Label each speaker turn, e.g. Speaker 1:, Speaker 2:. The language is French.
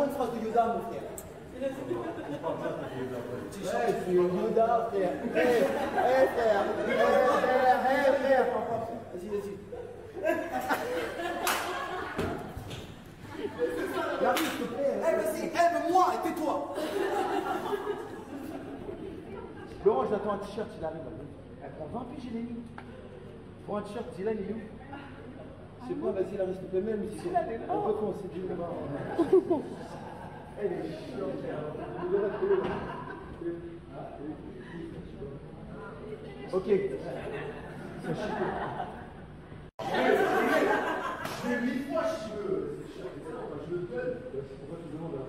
Speaker 1: Donne-moi une phrase de Yoda, mon frère. Ouais, c'est Yoda, frère. Hé, hé, frère. Hé, frère, hé, frère. Vas-y, vas-y. Larry, s'il te plaît. Eh, vas-y, aime-moi et tais-toi. Laurent, j'attends un t-shirt, il arrive. Elle prend 20 piges, il est mis. Pour un t-shirt, Dylan, il est où? Sais pas, vas-y, Larry, s'il te plaît, même. Si on peut commencer du débat. Elle est chiante, Ok. Ça chie. Je l'ai mille fois, si tu veux. C'est cher, je le donne. Pourquoi tu demandes